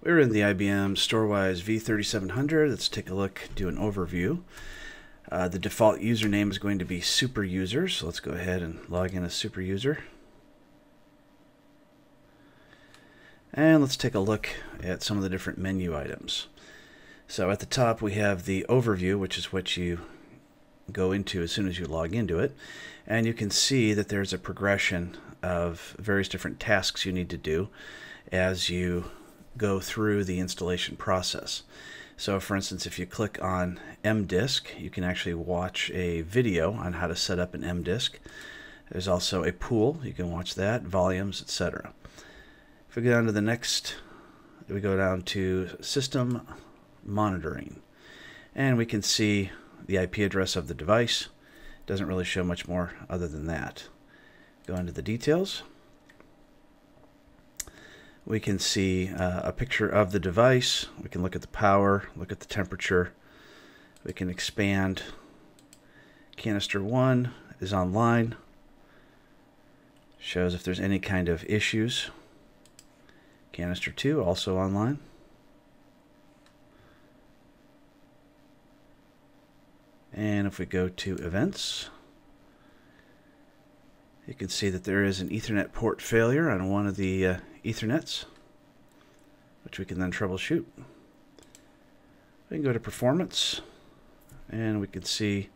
We're in the IBM Storwize V3700. Let's take a look, do an overview. Uh, the default username is going to be super user, so let's go ahead and log in as super user. And let's take a look at some of the different menu items. So at the top we have the overview, which is what you go into as soon as you log into it. And you can see that there's a progression of various different tasks you need to do as you go through the installation process. So for instance, if you click on MDisk, you can actually watch a video on how to set up an MDisk. There's also a pool, you can watch that, volumes, etc. If we go down to the next, we go down to system monitoring. And we can see the IP address of the device. Doesn't really show much more other than that. Go into the details we can see uh, a picture of the device. We can look at the power, look at the temperature. We can expand. Canister 1 is online. Shows if there's any kind of issues. Canister 2 also online. And if we go to events, you can see that there is an Ethernet port failure on one of the uh, Ethernets, which we can then troubleshoot. We can go to performance, and we can see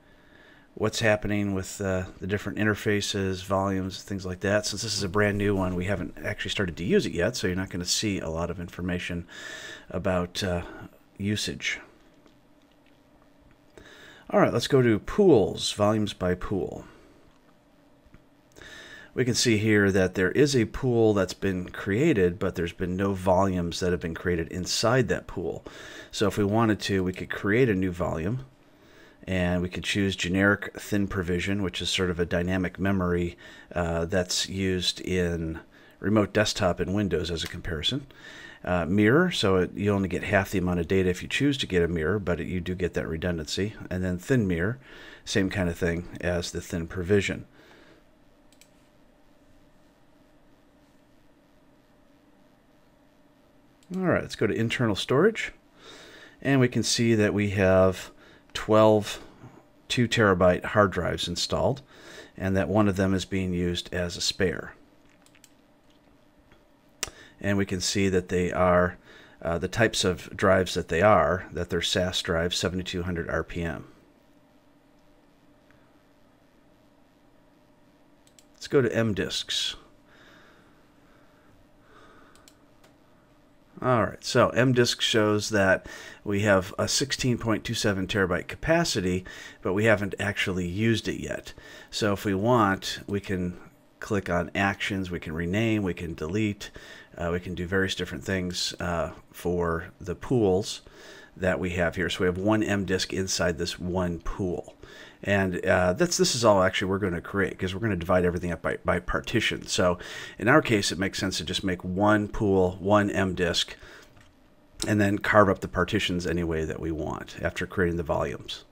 what's happening with uh, the different interfaces, volumes, things like that. Since this is a brand new one, we haven't actually started to use it yet, so you're not going to see a lot of information about uh, usage. All right, let's go to pools, volumes by pool we can see here that there is a pool that's been created, but there's been no volumes that have been created inside that pool. So if we wanted to, we could create a new volume and we could choose generic thin provision, which is sort of a dynamic memory uh, that's used in remote desktop and Windows as a comparison. Uh, mirror, so it, you only get half the amount of data if you choose to get a mirror, but it, you do get that redundancy. And then thin mirror, same kind of thing as the thin provision. All right, let's go to internal storage. And we can see that we have 12 2 terabyte hard drives installed, and that one of them is being used as a spare. And we can see that they are uh, the types of drives that they are, that they're SAS drives 7200 RPM. Let's go to M disks. All right, so MDisk shows that we have a 16.27 terabyte capacity, but we haven't actually used it yet. So if we want, we can click on actions, we can rename, we can delete, uh, we can do various different things uh, for the pools that we have here. So we have one M disk inside this one pool. And uh, that's this is all actually we're going to create because we're going to divide everything up by, by partition. So in our case, it makes sense to just make one pool, one M disk, and then carve up the partitions any way that we want after creating the volumes.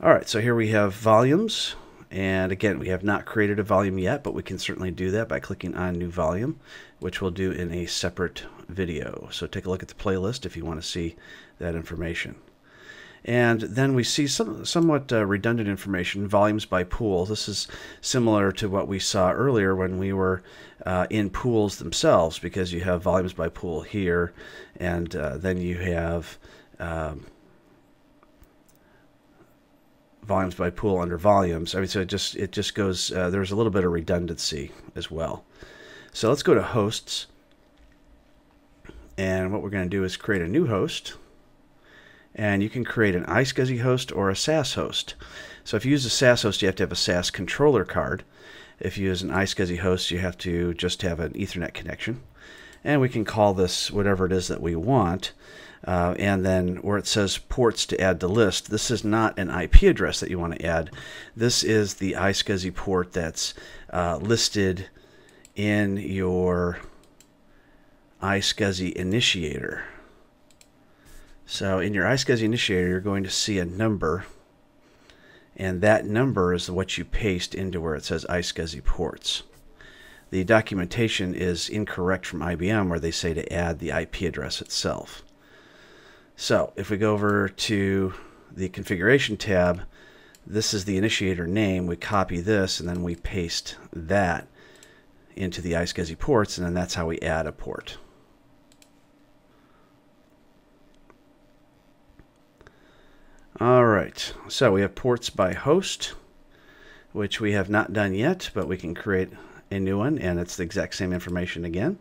All right, so here we have volumes. And again, we have not created a volume yet, but we can certainly do that by clicking on New Volume, which we'll do in a separate video. So take a look at the playlist if you want to see that information. And then we see some somewhat uh, redundant information, volumes by pool. This is similar to what we saw earlier when we were uh, in pools themselves, because you have volumes by pool here, and uh, then you have um, volumes by pool under volumes. I mean, so it just it just goes. Uh, there's a little bit of redundancy as well. So let's go to hosts, and what we're going to do is create a new host and you can create an iSCSI host or a SAS host. So if you use a SAS host, you have to have a SAS controller card. If you use an iSCSI host, you have to just have an Ethernet connection. And we can call this whatever it is that we want. Uh, and then where it says ports to add to list, this is not an IP address that you want to add. This is the iSCSI port that's uh, listed in your iSCSI initiator. So in your iSCSI initiator, you're going to see a number, and that number is what you paste into where it says iSCSI ports. the documentation is incorrect from IBM where they say to add the IP address itself. So if we go over to the configuration tab, this is the initiator name. We copy this and then we paste that into the iSCSI ports and then that's how we add a port. All right, so we have ports by host, which we have not done yet, but we can create a new one and it's the exact same information again.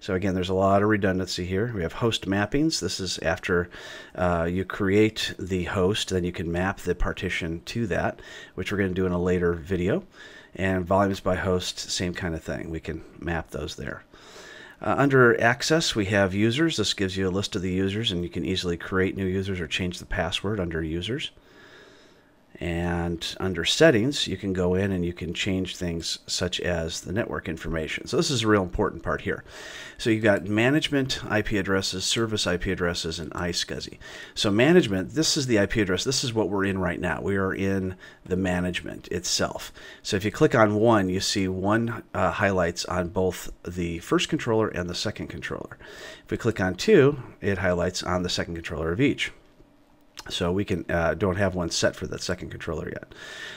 So again, there's a lot of redundancy here. We have host mappings. This is after uh, you create the host, then you can map the partition to that, which we're going to do in a later video. And volumes by host, same kind of thing. We can map those there. Uh, under access, we have users. This gives you a list of the users, and you can easily create new users or change the password under users. And under settings, you can go in and you can change things such as the network information. So this is a real important part here. So you've got management IP addresses, service IP addresses, and iSCSI. So management, this is the IP address. This is what we're in right now. We are in the management itself. So if you click on one, you see one uh, highlights on both the first controller and the second controller. If we click on two, it highlights on the second controller of each. So we can uh, don't have one set for that second controller yet.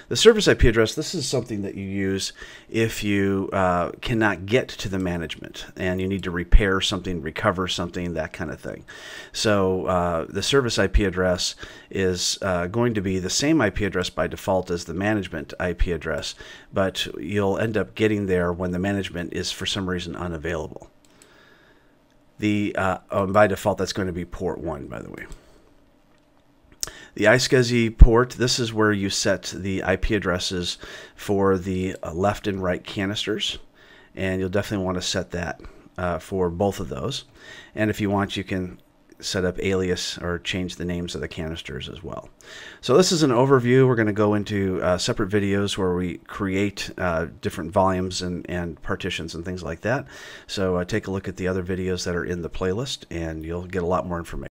The service IP address, this is something that you use if you uh, cannot get to the management and you need to repair something, recover something, that kind of thing. So uh, the service IP address is uh, going to be the same IP address by default as the management IP address, but you'll end up getting there when the management is for some reason unavailable. The uh, oh, by default, that's going to be port one, by the way. The iSCSI port, this is where you set the IP addresses for the uh, left and right canisters. And you'll definitely want to set that uh, for both of those. And if you want, you can set up alias or change the names of the canisters as well. So this is an overview. We're going to go into uh, separate videos where we create uh, different volumes and, and partitions and things like that. So uh, take a look at the other videos that are in the playlist and you'll get a lot more information.